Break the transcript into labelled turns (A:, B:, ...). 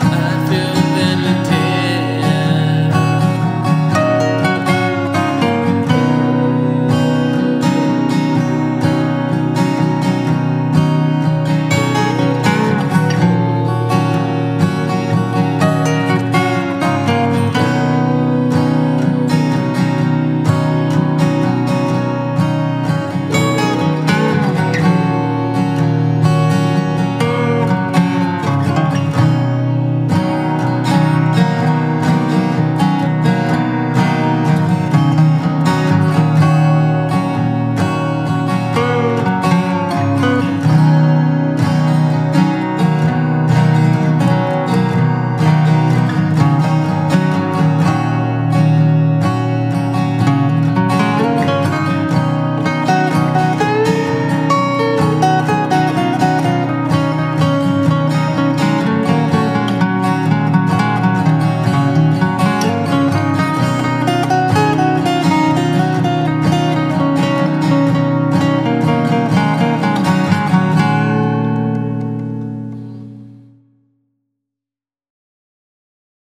A: I feel better.